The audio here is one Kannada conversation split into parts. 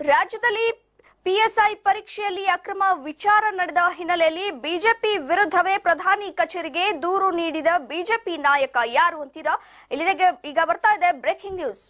ರಾಜ್ಯದಲ್ಲಿ ಪಿಎಸ್ಐ ಪರೀಕ್ಷೆಯಲ್ಲಿ ಅಕ್ರಮ ವಿಚಾರ ನಡೆದ ಹಿನ್ನೆಲೆಯಲ್ಲಿ ಬಿಜೆಪಿ ವಿರುದ್ಧವೇ ಪ್ರಧಾನಿ ಕಚೇರಿಗೆ ದೂರು ನೀಡಿದ ಬಿಜೆಪಿ ನಾಯಕ ಯಾರು ಅಂತೀರಾ? ಇಲ್ಲಿಗೆ ಈಗ ಬರ್ತಾ ಇದೆ ಬ್ರೇಕಿಂಗ್ ನ್ಯೂಸ್.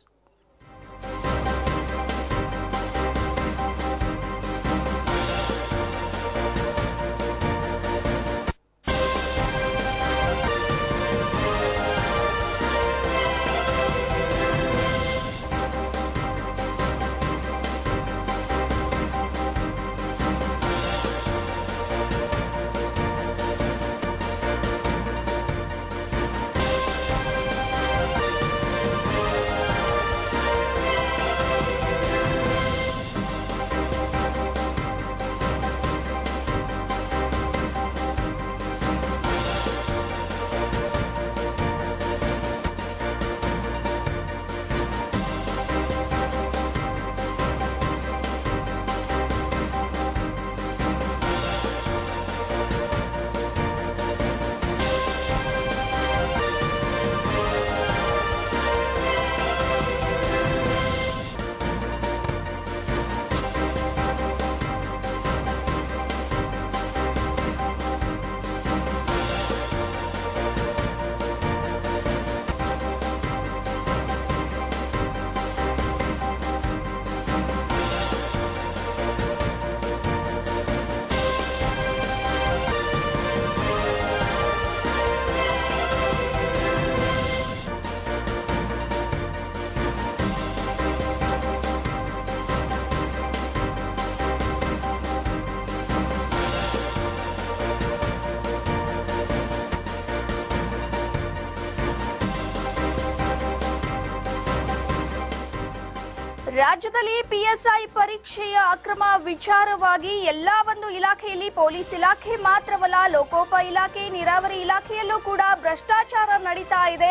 ರಾಜ್ಯದಲ್ಲಿ ಪಿಎಸ್ಐ ಪರೀಕ್ಷೆಯ ಅಕ್ರಮ ವಿಚಾರವಾಗಿ ಎಲ್ಲಾ ಒಂದು ಇಲಾಖೆಯಲ್ಲಿ ಪೊಲೀಸ್ ಇಲಾಖೆ ಮಾತ್ರವಲ್ಲ ಲೋಕೋಪ ಇಲಾಖೆ, ನೀರಾವರಿ ಇಲಾಖೆಯಲ್ಲೂ ಕೂಡ ಭ್ರಷ್ಟಾಚಾರ ನಡೀತಾ ಇದೆ.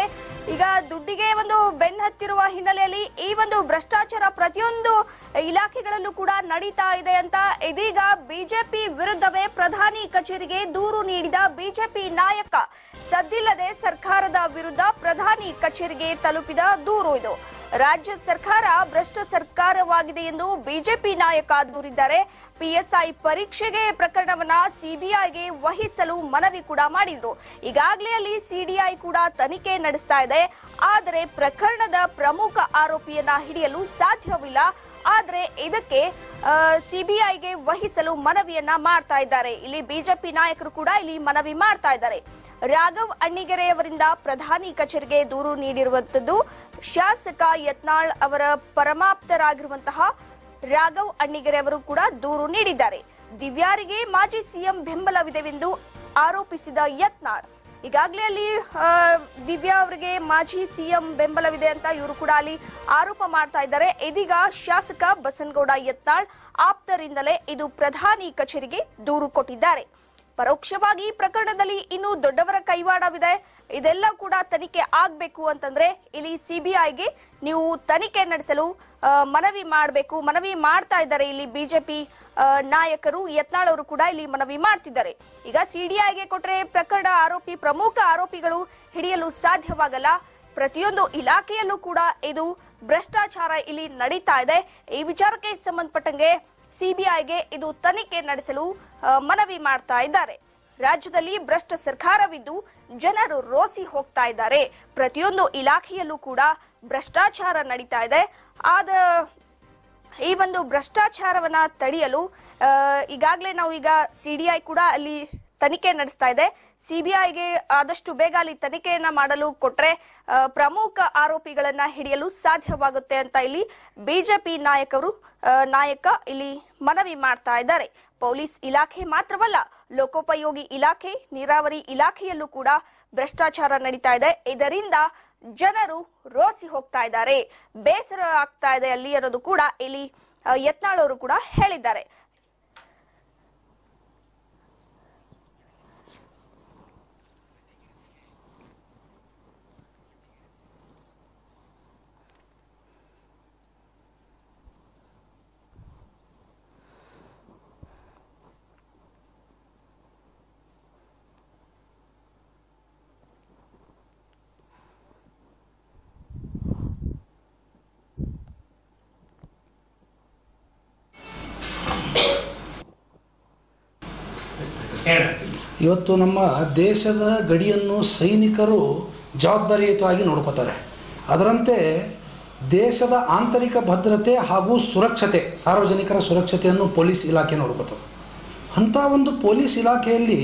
ಈಗ ದುಡ್ಡಿಗೆ ಒಂದು ಬೆನ್ ಹತ್ತಿರುವ ಹಿನ್ನೆಲೆಯಲ್ಲಿ ಈ ಒಂದು ಭ್ರಷ್ಟಾಚಾರ ಪ್ರತಿಯೊಂದು ಇಲಾಖೆಗಳಲ್ಲೂ ಕೂಡ ನಡೀತಾ ಇದೆ ಅಂತ ಇದೀಗ ಬಿಜೆಪಿ ವಿರುದ್ಧವೇ ಪ್ರಧಾನಿ ಕಚೇರಿಗೆ ದೂರು ನೀಡಿದ ಬಿಜೆಪಿ ನಾಯಕ. ಸದ್ದಿಲ್ಲದೆ ಸರ್ಕಾರದ ವಿರುದ್ಧ ಪ್ರಧಾನಿ ಕಚೇರಿಗೆ ತಲುಪಿದ ದೂರು ಇದು. ರಾಜ್ಯ ಸರ್ಕಾರ ಭ್ರಷ್ಟ ಸರ್ಕಾರವಾಗಿದೆ ಎಂದು ಬಿಜೆಪಿ ನಾಯಕ ದೂರಿದ್ದಾರೆ. ಪಿಎಸ್ಐ ಪರೀಕ್ಷೆಗೆ ಪ್ರಕರಣವನ್ನ ಸಿಬಿಐಗೆ ವಹಿಸಲು ಮನವಿ ಕೂಡ ಮಾಡಿದ್ರು. ಈಗಾಗಲೇ ಅಲ್ಲಿ ಸಿಡಿಐ ಕೂಡ ತನಿಖೆ ನಡೆಸ್ತಾ ಇದೆ. ಆದರೆ ಪ್ರಕರಣದ ಪ್ರಮುಖ ಆರೋಪಿಯನ್ನ ಹಿಡಿಯಲು ಸಾಧ್ಯವಿಲ್ಲ. ಆದರೆ ಇದಕ್ಕೆ ಸಿಬಿಐಗೆ ವಹಿಸಲು ಮನವಿಯನ್ನ ಮಾಡ್ತಾ ಇದ್ದಾರೆ. ಇಲ್ಲಿ ಬಿಜೆಪಿ ನಾಯಕರು ಕೂಡ ಇಲ್ಲಿ ಮನವಿ ಮಾಡ್ತಾ ಇದ್ದಾರೆ. ರಾಘವ್ ಅಣ್ಣಿಗೆರೆಯವರಿಂದ ಪ್ರಧಾನಿ ಕಚೇರಿಗೆ ದೂರು ನೀಡಿರುವಂತದ್ದು. ಶಾಸಕ ಯತ್ನಾಳ್ ಅವರ ಪರಮಾಪ್ತರಾಗಿರುವಂತಹ ರಾಘವ್ ಅಣ್ಣಿಗೆರೆ ಅವರು ಕೂಡ ದೂರು ನೀಡಿದ್ದಾರೆ. ದಿವ್ಯಾರಿಗೆ ಮಾಜಿ ಸಿಎಂ ಬೆಂಬಲವಿದೆವೆಂದು ಆರೋಪಿಸಿದ ಯತ್ನಾಳ್. ಈಗಾಗಲೇ ಅಲ್ಲಿ ದಿವ್ಯಾ ಅವರಿಗೆ ಮಾಜಿ ಸಿಎಂ ಬೆಂಬಲವಿದೆ ಅಂತ ಇವರು ಕೂಡ ಅಲ್ಲಿ ಆರೋಪ ಮಾಡ್ತಾ ಇದ್ದಾರೆ. ಇದೀಗ ಶಾಸಕ ಬಸನಗೌಡ ಯತ್ನಾಳ್ ಆಪ್ತರಿಂದಲೇ ಇದು ಪ್ರಧಾನಿ ಕಚೇರಿಗೆ ದೂರು ಕೊಟ್ಟಿದ್ದಾರೆ. ಪರೋಕ್ಷವಾಗಿ ಈ ಪ್ರಕರಣದಲ್ಲಿ ಇನ್ನು ದೊಡ್ಡವರ ಕೈವಾಡವಿದೆ. ಇದೆಲ್ಲ ಕೂಡ ತನಿಖೆ ಆಗ್ಬೇಕು ಅಂತಂದ್ರೆ ಇಲ್ಲಿ ಸಿಬಿಐಗೆ ನೀವು ತನಿಖೆ ನಡೆಸಲು ಮನವಿ ಮಾಡಬೇಕು. ಮನವಿ ಮಾಡ್ತಾ ಇದ್ದಾರೆ ಇಲ್ಲಿ ಬಿಜೆಪಿ ನಾಯಕರು. ಯತ್ನಾಳ್ ಅವರು ಕೂಡ ಇಲ್ಲಿ ಮನವಿ ಮಾಡ್ತಿದ್ದಾರೆ. ಈಗ ಸಿಡಿಐಗೆ ಕೊಟ್ಟರೆ ಪ್ರಕರಣ ಆರೋಪಿ, ಪ್ರಮುಖ ಆರೋಪಿಗಳು ಹಿಡಿಯಲು ಸಾಧ್ಯವಾಗಲ್ಲ. ಪ್ರತಿಯೊಂದು ಇಲಾಖೆಯಲ್ಲೂ ಕೂಡ ಇದು ಭ್ರಷ್ಟಾಚಾರ ಇಲ್ಲಿ ನಡೀತಾ ಇದೆ. ಈ ವಿಚಾರಕ್ಕೆ ಸಂಬಂಧಪಟ್ಟಂಗೆ ಸಿಬಿಐಗೆ ಇದು ತನಿಖೆ ನಡೆಸಲು ಮನವಿ ಮಾಡ್ತಾ ಇದ್ದಾರೆ. ರಾಜ್ಯದಲ್ಲಿ ಭ್ರಷ್ಟ ಸರ್ಕಾರವಿದ್ದು ಜನರು ರೋಸಿ ಹೋಗ್ತಾ ಇದ್ದಾರೆ. ಪ್ರತಿಯೊಂದು ಇಲಾಖೆಯಲ್ಲೂ ಕೂಡ ಭ್ರಷ್ಟಾಚಾರ ನಡೀತಾ ಇದೆ. ಆದ, ಈ ಒಂದು ಭ್ರಷ್ಟಾಚಾರವನ್ನ ತಡೆಯಲು ಈಗಾಗಲೇ ನಾವು ಈಗ ಸಿಡಿಐ ಕೂಡ ಅಲ್ಲಿ ತನಿಖೆ ನಡೆಸ್ತಾ ಇದೆ. ಸಿಬಿಐಗೆ ಆದಷ್ಟು ಬೇಗ ಅಲ್ಲಿ ತನಿಖೆಯನ್ನ ಮಾಡಲು ಕೊಟ್ರೆ ಪ್ರಮುಖ ಆರೋಪಿಗಳನ್ನ ಹಿಡಿಯಲು ಸಾಧ್ಯವಾಗುತ್ತೆ ಅಂತ ಇಲ್ಲಿ ಬಿಜೆಪಿ ನಾಯಕರು ನಾಯಕ ಇಲ್ಲಿ ಮನವಿ ಮಾಡ್ತಾ ಇದ್ದಾರೆ. ಪೊಲೀಸ್ ಇಲಾಖೆ ಮಾತ್ರವಲ್ಲ, ಲೋಕೋಪಯೋಗಿ ಇಲಾಖೆ, ನೀರಾವರಿ ಇಲಾಖೆಯಲ್ಲೂ ಕೂಡ ಭ್ರಷ್ಟಾಚಾರ ನಡೀತಾ ಇದೆ. ಇದರಿಂದ ಜನರು ರೋಸಿ ಹೋಗ್ತಾ ಇದ್ದಾರೆ. ಬೇಸರ ಆಗ್ತಾ ಇದೆ ಅಲ್ಲಿ ಅನ್ನೋದು ಕೂಡ ಇಲ್ಲಿ ಯತ್ನಾಳ್ ಅವರು ಕೂಡ ಹೇಳಿದ್ದಾರೆ. ಇವತ್ತು ನಮ್ಮ ದೇಶದ ಗಡಿಯನ್ನು ಸೈನಿಕರು ಜವಾಬ್ದಾರಿಯುತವಾಗಿ ನೋಡ್ಕೋತಾರೆ. ಅದರಂತೆ ದೇಶದ ಆಂತರಿಕ ಭದ್ರತೆ ಹಾಗೂ ಸುರಕ್ಷತೆ, ಸಾರ್ವಜನಿಕರ ಸುರಕ್ಷತೆಯನ್ನು ಪೊಲೀಸ್ ಇಲಾಖೆ ನೋಡ್ಕೋತದೆ. ಅಂಥ ಒಂದು ಪೊಲೀಸ್ ಇಲಾಖೆಯಲ್ಲಿ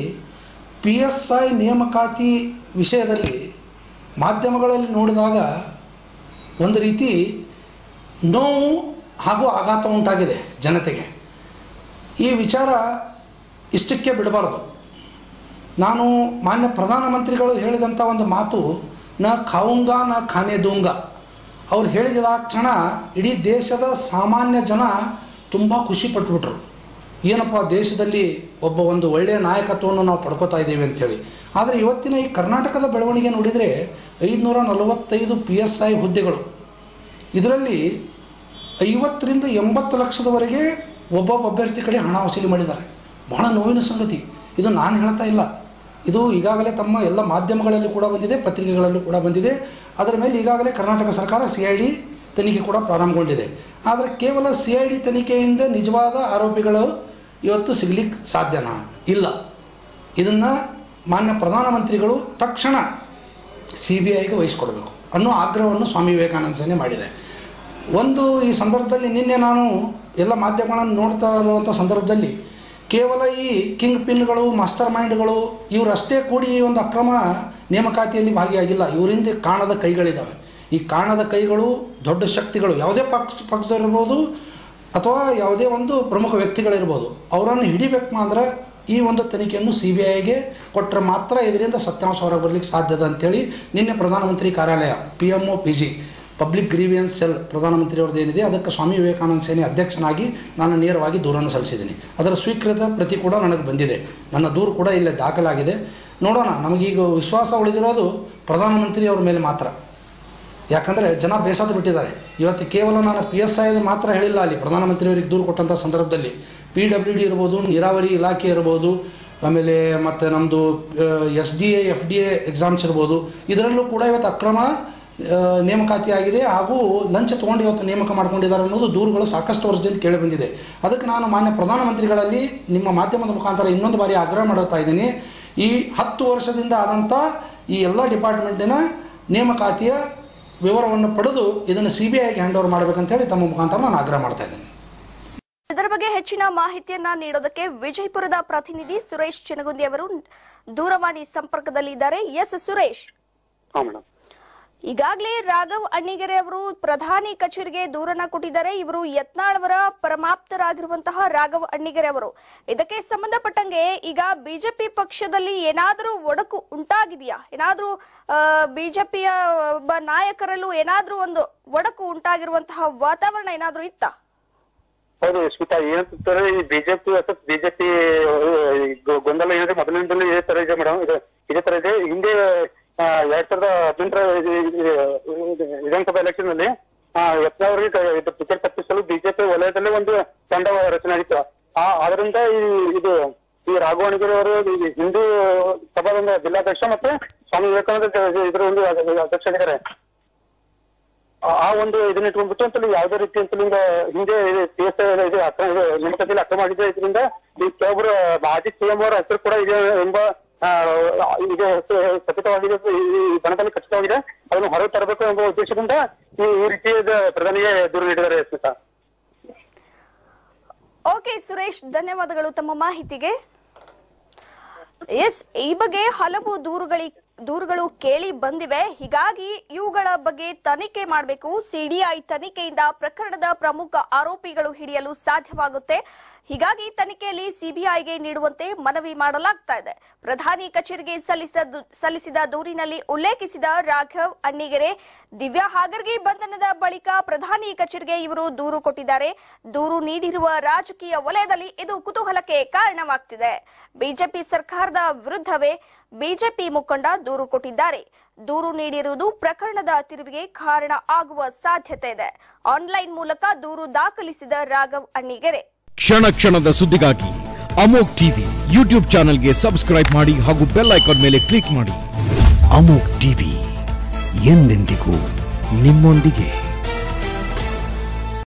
ಪಿ ಎಸ್ ಐ ನೇಮಕಾತಿ ವಿಷಯದಲ್ಲಿ ಮಾಧ್ಯಮಗಳಲ್ಲಿ ನೋಡಿದಾಗ ಒಂದು ರೀತಿ ನೋವು ಹಾಗೂ ಆಘಾತ ಉಂಟಾಗಿದೆ ಜನತೆಗೆ. ಈ ವಿಚಾರ ಇಷ್ಟಕ್ಕೆ ಬಿಡಬಾರ್ದು. ನಾನು ಮಾನ್ಯ ಪ್ರಧಾನಮಂತ್ರಿಗಳು ಹೇಳಿದಂಥ ಒಂದು ಮಾತು, ನ ಖಾವುಂಗ, ನ ಖಾನೆ ದೂಂಗ. ಅವ್ರು ಹೇಳಿದ ಕ್ಷಣ ಇಡೀ ದೇಶದ ಸಾಮಾನ್ಯ ಜನ ತುಂಬ ಖುಷಿ ಪಟ್ಬಿಟ್ರು. ಏನಪ್ಪ, ದೇಶದಲ್ಲಿ ಒಬ್ಬ ಒಂದು ಒಳ್ಳೆಯ ನಾಯಕತ್ವವನ್ನು ನಾವು ಪಡ್ಕೋತಾ ಇದ್ದೀವಿ ಅಂಥೇಳಿ ಆದರೆ ಇವತ್ತಿನ ಈ ಕರ್ನಾಟಕದ ಬೆಳವಣಿಗೆ ನೋಡಿದರೆ ಐದುನೂರ ನಲವತ್ತೈದು ಪಿ ಎಸ್ ಐ ಹುದ್ದೆಗಳು. ಇದರಲ್ಲಿ ಐವತ್ತರಿಂದ ಎಂಬತ್ತು ಲಕ್ಷದವರೆಗೆ ಒಬ್ಬೊಬ್ಬ ಅಭ್ಯರ್ಥಿ ಕಡೆ ಹಣ ವಸೂಲಿ ಮಾಡಿದ್ದಾರೆ. ಬಹಳ ನೋವಿನ ಸಂಗತಿ. ಇದು ನಾನು ಹೇಳ್ತಾ ಇಲ್ಲ. ಇದು ಈಗಾಗಲೇ ತಮ್ಮ ಎಲ್ಲ ಮಾಧ್ಯಮಗಳಲ್ಲಿ ಕೂಡ ಬಂದಿದೆ, ಪತ್ರಿಕೆಗಳಲ್ಲೂ ಕೂಡ ಬಂದಿದೆ. ಅದರ ಮೇಲೆ ಈಗಾಗಲೇ ಕರ್ನಾಟಕ ಸರ್ಕಾರ ಸಿ ಐ ಡಿ ತನಿಖೆ ಕೂಡ ಪ್ರಾರಂಭಗೊಂಡಿದೆ. ಆದರೆ ಕೇವಲ ಸಿ ಐ ಡಿ ತನಿಖೆಯಿಂದ ನಿಜವಾದ ಆರೋಪಿಗಳು ಇವತ್ತು ಸಿಗ್ಲಿಕ್ಕೆ ಸಾಧ್ಯನಾ? ಇಲ್ಲ. ಇದನ್ನು ಮಾನ್ಯ ಪ್ರಧಾನಮಂತ್ರಿಗಳು ತಕ್ಷಣ ಸಿ ಬಿ ಐಗೆ ವಹಿಸ್ಕೊಡ್ಬೇಕು ಅನ್ನೋ ಆಗ್ರಹವನ್ನು ಸ್ವಾಮಿ ವಿವೇಕಾನಂದ ಸೇನೆ ಮಾಡಿದೆ. ಒಂದು ಈ ಸಂದರ್ಭದಲ್ಲಿ ನಿನ್ನೆ ನಾನು ಎಲ್ಲ ಮಾಧ್ಯಮಗಳನ್ನು ನೋಡ್ತಾ ಇರುವಂಥ ಸಂದರ್ಭದಲ್ಲಿ ಕೇವಲ ಈ ಕಿಂಗ್ ಪಿನ್ಗಳು, ಮಾಸ್ಟರ್ ಮೈಂಡ್ಗಳು, ಇವರಷ್ಟೇ ಕೂಡಿ ಈ ಒಂದು ಅಕ್ರಮ ನೇಮಕಾತಿಯಲ್ಲಿ ಭಾಗಿಯಾಗಿಲ್ಲ. ಇವರಿಂದ ಕಾಣದ ಕೈಗಳಿದ್ದಾವೆ ಈ ಕಾಣದ ಕೈಗಳು ದೊಡ್ಡ ಶಕ್ತಿಗಳು. ಯಾವುದೇ ಪಕ್ಷ, ಪಕ್ಷದವರಿರ್ಬೋದು ಅಥವಾ ಯಾವುದೇ ಒಂದು ಪ್ರಮುಖ ವ್ಯಕ್ತಿಗಳಿರ್ಬೋದು. ಅವರನ್ನು ಹಿಡಿಬೇಕು ಅಂದ್ರೆ ಈ ಒಂದು ತನಿಖೆಯನ್ನು ಸಿ ಬಿ ಐಗೆ ಕೊಟ್ಟರೆ ಮಾತ್ರ ಇದರಿಂದ ಸತ್ಯಾಂಶ ಹೊರಗೆ ಬರಲಿಕ್ಕೆ ಸಾಧ್ಯದ ಅಂತೇಳಿ ನಿನ್ನೆ ಪ್ರಧಾನಮಂತ್ರಿ ಕಾರ್ಯಾಲಯ P M O P G public grievance cell ಪ್ರಧಾನಮಂತ್ರಿಯವ್ರದ್ದು ಏನಿದೆ, ಅದಕ್ಕೆ ಸ್ವಾಮಿ ವಿವೇಕಾನಂದ ಸೇನೆ ಅಧ್ಯಕ್ಷನಾಗಿ ನಾನು ನೇರವಾಗಿ ದೂರನ್ನು ಸಲ್ಲಿಸಿದ್ದೀನಿ. ಅದರ ಸ್ವೀಕೃತ ಪ್ರತಿ ಕೂಡ ನನಗೆ ಬಂದಿದೆ. ನನ್ನ ದೂರು ಕೂಡ ಇಲ್ಲೇ ದಾಖಲಾಗಿದೆ. ನೋಡೋಣ, ನಮಗೀಗ ವಿಶ್ವಾಸ ಉಳಿದಿರೋದು ಪ್ರಧಾನಮಂತ್ರಿ ಅವ್ರ ಮೇಲೆ ಮಾತ್ರ. ಯಾಕಂದರೆ ಜನ ಬೇಸತ್ತು ಬಿಟ್ಟಿದ್ದಾರೆ. ಇವತ್ತು ಕೇವಲ ನಾನು ಪಿ ಎಸ್ ಐದು ಮಾತ್ರ ಹೇಳಿಲ್ಲ ಅಲ್ಲಿ ಪ್ರಧಾನಮಂತ್ರಿಯವರಿಗೆ ದೂರು ಕೊಟ್ಟಂಥ ಸಂದರ್ಭದಲ್ಲಿ. ಪಿ ಡಬ್ಲ್ಯೂ ಡಿ ಇರ್ಬೋದು, ನೀರಾವರಿ ಇಲಾಖೆ ಇರ್ಬೋದು, ಆಮೇಲೆ ಮತ್ತು ನಮ್ಮದು S D A F D A exams ಇರ್ಬೋದು, ಇದರಲ್ಲೂ ಕೂಡ ಇವತ್ತು ಅಕ್ರಮ ಆ, ನೇಮಕಾತಿ ಆಗಿದೆ ಹಾಗೂ ಲಂಚ ತೊಗೊಂಡು ಇವತ್ತು ನೇಮಕ ಮಾಡ್ಕೊಂಡಿದ್ದಾರೆ ಅನ್ನೋದು ದೂರುಗಳು ಸಾಕಷ್ಟು ವರ್ಷದಿಂದ ಕೇಳಿ ಬಂದಿದೆ. ಅದಕ್ಕೆ ನಾನು ಮಾನ್ಯ ಪ್ರಧಾನಮಂತ್ರಿಗಳಲ್ಲಿ ನಿಮ್ಮ ಮಾಧ್ಯಮದ ಮುಖಾಂತರ ಇನ್ನೊಂದು ಬಾರಿ ಆಗ್ರಹ ಮಾಡುತ್ತಾ ಇದ್ದೀನಿ. ಈ ಹತ್ತು ವರ್ಷದಿಂದ ಆದಂಥ ಈ ಎಲ್ಲ ಡಿಪಾರ್ಟ್ಮೆಂಟಿನ ನೇಮಕಾತಿಯ ವಿವರವನ್ನು ಪಡೆದು ಇದನ್ನು ಸಿ ಬಿ ಐಗೆ ಹ್ಯಾಂಡ್ ಓವರ್ ಮಾಡಬೇಕಂತೇಳಿ ತಮ್ಮ ಮುಖಾಂತರ ನಾನು ಆಗ್ರಹ ಮಾಡ್ತಾ ಇದ್ದೀನಿ. ಇದರ ಬಗ್ಗೆ ಹೆಚ್ಚಿನ ಮಾಹಿತಿಯನ್ನ ನೀಡೋದಕ್ಕೆ ವಿಜಯಪುರದ ಪ್ರತಿನಿಧಿ ಸುರೇಶ್ ಚಿನಗುಂದಿ ಅವರು ದೂರವಾಣಿ ಸಂಪರ್ಕದಲ್ಲಿ ಇದ್ದಾರೆ ಎಸ್ ಸುರೇಶ್. ಹಾ ಮೇಡಮ್ ಈಗಾಗಲೇ ರಾಘವ್ ಅಣ್ಣಿಗೆರೆ ಅವರು ಪ್ರಧಾನಿ ಕಚೇರಿಗೆ ದೂರನ್ನ ಕೊಟ್ಟಿದ್ದಾರೆ. ಇವರು ಯತ್ನಾಳ್ ಅವರ ಪರಮಾಪ್ತರಾಗಿರುವಂತಹ ರಾಘವ್ ಅಣ್ಣಿಗೆರೆ ಅವರು. ಇದಕ್ಕೆ ಸಂಬಂಧಪಟ್ಟಂಗೆ ಈಗ ಬಿಜೆಪಿ ಪಕ್ಷದಲ್ಲಿ ಏನಾದರೂ ಒಡಕು ಉಂಟಾಗಿದೆಯಾ? ಏನಾದರೂ ಬಿಜೆಪಿಯ ಒಬ್ಬ ನಾಯಕರಲ್ಲೂ ಏನಾದರೂ ಒಂದು ಒಡಕು ಉಂಟಾಗಿರುವಂತಹ ವಾತಾವರಣ ಏನಾದರೂ ಇತ್ತಾ? ಹೌದು, ಸ್ಮಿತಾ ಏನಂತಾರೆ ಬಿಜೆಪಿ ಅಥವಾ ಬಿಜೆಪಿ ಗೊಂದಲ ಏನಿದೆ, ಮೊದಲಿನಿಂದಲೂ ಇದೇ ತರ ಇದೆ ಮೇಡಮ್ ಇದು ತರ ಇದೆ. ಹಿಂದೆ ಎರಡ್ ಸಾವಿರದ ಹದಿನೆಂಟರ ವಿಧಾನಸಭಾ ಎಲೆಕ್ಷನ್ ಅಲ್ಲಿ ಯತ್ನ ಟಿಕೆಟ್ ತಪ್ಪಿಸಲು ಬಿಜೆಪಿ ವಲಯದಲ್ಲಿ ಒಂದು ತಂಡ ರಚನೆ ಆಗಿತ್ತು. ಆ ಅದರಿಂದ ಈ, ಇದು, ಈ ರಾಘವಣಗಿರಿ ಅವರು ಹಿಂದೂ ಸಭಾದ ಜಿಲ್ಲಾಧ್ಯಕ್ಷ ಮತ್ತೆ ಸ್ವಾಮಿ ವಿವೇಕಾನಂದ ಇದರ ಒಂದು ಅಧ್ಯಕ್ಷರಿದ್ದಾರೆ. ಆ- ಆ ಒಂದು ಇದನ್ನ ಇಟ್ಕೊಂಡ್ಬಿಟ್ಟು ಅಂತಲೂ ಯಾವುದೇ ರೀತಿ ಅಂತಲಿಂದ ಹಿಂದೆ ಎಸ್ ಇದು, ಅಕ್ರಮ ಇದು ಅಕ್ರಮ ಆಗಿದೆ ಇದರಿಂದ ಈ ಕೆಲವೊಬ್ಬರು ಮಾಜಿ ಸಿಎಂ ಅವರ ಹೆಸರು ಕೂಡ ಇದೆ ಎಂಬ ಇದು ಖಚಿತವಾಗಿದೆ ಬಣದಲ್ಲಿ ಖಚಿತವಾಗಿದೆ. ಅದನ್ನು ಹೊರಗೆ ತರಬೇಕು ಎಂಬ ಉದ್ದೇಶದಿಂದ ಈ ರೀತಿಯಾದ ರೀತಿಯ ಪ್ರಧಾನಿಗೆ ದೂರು ನೀಡಿದ್ದಾರೆ ಸ್ಮಿತಾ ಓಕೆ ಸುರೇಶ್, ಧನ್ಯವಾದಗಳು ತಮ್ಮ ಮಾಹಿತಿಗೆ. ಎಸ್ ಈ ಬಗ್ಗೆ ಹಲವು ದೂರುಗಳಿ, ದೂರುಗಳು ಕೇಳಿ ಬಂದಿವೆ. ಹೀಗಾಗಿ ಇವುಗಳ ಬಗ್ಗೆ ತನಿಖೆ ಮಾಡಬೇಕು. ಸಿಡಿಐ ತನಿಖೆಯಿಂದ ಪ್ರಕರಣದ ಪ್ರಮುಖ ಆರೋಪಿಗಳು ಹಿಡಿಯಲು ಸಾಧ್ಯವಾಗುತ್ತೆ. ಹೀಗಾಗಿ ತನಿಖೆಯಲ್ಲಿ ಸಿಬಿಐಗೆ ನೀಡುವಂತೆ ಮನವಿ ಮಾಡಲಾಗ್ತಾ ಇದೆ. ಪ್ರಧಾನಿ ಕಚೇರಿಗೆ ಸಲ್ಲಿಸಿದ ಸಲ್ಲಿಸಿದ ದೂರಿನಲ್ಲಿ ಉಲ್ಲೇಖಿಸಿದ ರಾಘವ್ ಅಣ್ಣಿಗೆರೆ, ದಿವ್ಯಾ ಹಾಗರ್ಗೆ ಬಂಧನದ ಬಳಿಕ ಪ್ರಧಾನಿ ಕಚೇರಿಗೆ ಇವರು ದೂರು ಕೊಟ್ಟಿದ್ದಾರೆ. ದೂರು ನೀಡಿರುವ ರಾಜಕೀಯ ವಲಯದಲ್ಲಿ ಇದು ಕುತೂಹಲಕ್ಕೆ ಕಾರಣವಾಗ್ತಿದೆ. ಬಿಜೆಪಿ ಸರ್ಕಾರದ ವಿರುದ್ಧವೇ ಬಿಜೆಪಿ ಮುಖಂಡ ದೂರು ಕೊಟ್ಟಿದ್ದಾರೆ. ದೂರು ನೀಡಿರುವುದು ಪ್ರಕರಣದ ತಿರುವಿಗೆ ಕಾರಣ ಆಗುವ ಸಾಧ್ಯತೆ ಇದೆ. ಆನ್ಲೈನ್ ಮೂಲಕ ದೂರು ದಾಖಲಿಸಿದ ರಾಘವ್ ಅಣ್ಣಿಗೆರೆ. ಕ್ಷಣ ಕ್ಷಣದ ಸುದ್ದಿಗಾಗಿ ಅಮೋಕ್ ಟಿವಿ ಯೂಟ್ಯೂಬ್ ಚಾನೆಲ್ಗೆ ಸಬ್ಸ್ಕ್ರೈಬ್ ಮಾಡಿ ಹಾಗೂ ಬೆಲ್ ಐಕಾನ್ ಮೇಲೆ ಕ್ಲಿಕ್ ಮಾಡಿ. ಅಮೋಕ್ ಟಿವಿ ಎಂದೆಂದಿಗೂ ನಿಮ್ಮೊಂದಿಗೆ.